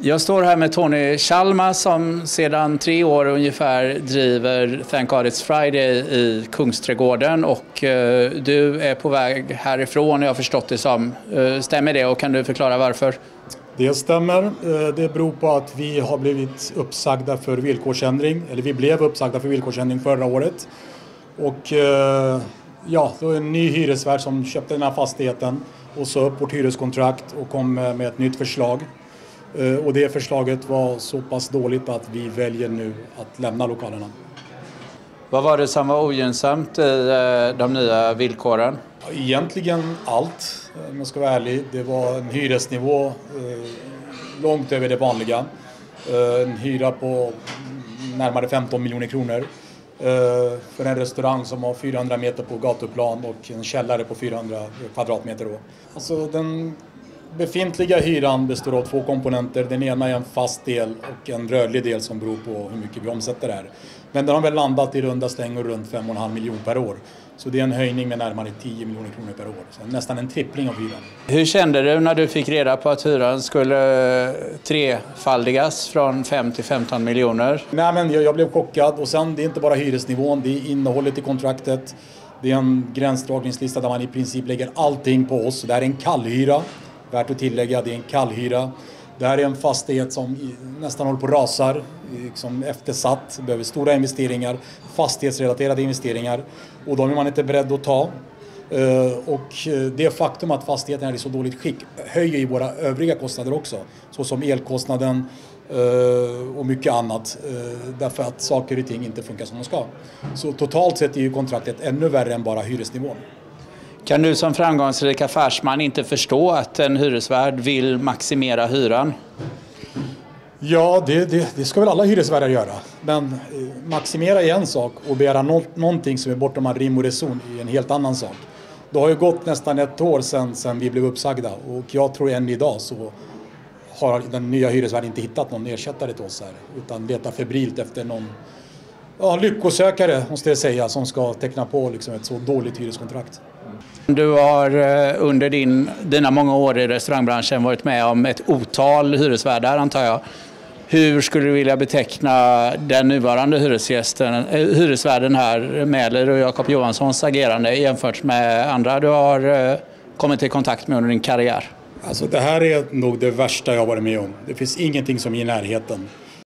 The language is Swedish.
Jag står här med Tony Chalma som sedan tre år ungefär driver Thank God It's Friday i Kungsträdgården och eh, du är på väg härifrån, jag har förstått det som. Eh, stämmer det och kan du förklara varför? Det stämmer. Eh, det beror på att vi har blivit uppsagda för villkorsändring, eller vi blev uppsagda för villkorsändring förra året. Och eh, ja, det var en ny hyresvärd som köpte den här fastigheten och sa upp vårt hyreskontrakt och kom med ett nytt förslag. Eh, och det förslaget var så pass dåligt att vi väljer nu att lämna lokalerna. Vad var det som var ogynnsamt i eh, de nya villkoren? Egentligen allt, om jag ska vara ärlig. Det var en hyresnivå eh, långt över det vanliga. En hyra på närmare 15 miljoner kronor. För en restaurang som har 400 meter på gatuplan och en källare på 400 kvadratmeter. Alltså den befintliga hyran består av två komponenter. Den ena är en fast del och en rörlig del som beror på hur mycket vi omsätter här. Men den har väl landat i runda stängor runt 5,5 miljoner per år. Så det är en höjning med närmare 10 miljoner kronor per år. Så nästan en trippling av hyran. Hur kände du när du fick reda på att hyran skulle trefaldigas från 5 till 15 miljoner? Nej, men jag, jag blev chockad och sen det är inte bara hyresnivån, det är innehållet i kontraktet. Det är en gränsdragningslista där man i princip lägger allting på oss. Det här är en kallhyra. Värt att tillägga, det är en kallhyra. Det här är en fastighet som nästan håller på att rasar, liksom eftersatt, behöver stora investeringar, fastighetsrelaterade investeringar och de är man inte beredd att ta. Eh, och eh, det faktum att fastigheten är i så dåligt skick höjer ju våra övriga kostnader också, såsom elkostnaden eh, och mycket annat, därför att saker och ting inte funkar som de ska. Så totalt sett är ju kontraktet ännu värre än bara hyresnivån. Kan du som framgångsrik affärsman inte förstå att en hyresvärd vill maximera hyran? Ja, det, det, det ska väl alla hyresvärdar göra. Men eh, maximera är en sak och begära no någonting som är bortom all rim och reson är en helt annan sak. Det har ju gått nästan ett år sedan, sedan vi blev uppsagda och jag tror än idag så har den nya hyresvärden inte hittat någon ersättare till oss här utan letar febrilt efter någon ja, lyckosökare måste jag säga som ska teckna på liksom ett så dåligt hyreskontrakt. Du har eh, under din, dina många år i restaurangbranschen varit med om ett otal hyresvärdar antar jag. Hur skulle du vilja beteckna den nuvarande hyresgästen, eh, hyresvärden här, Mäler och Jakob Johanssons agerande jämfört med andra du har eh, kommit i kontakt med under din karriär? Alltså det här är nog det värsta jag har varit med om. Det finns ingenting som är i närheten.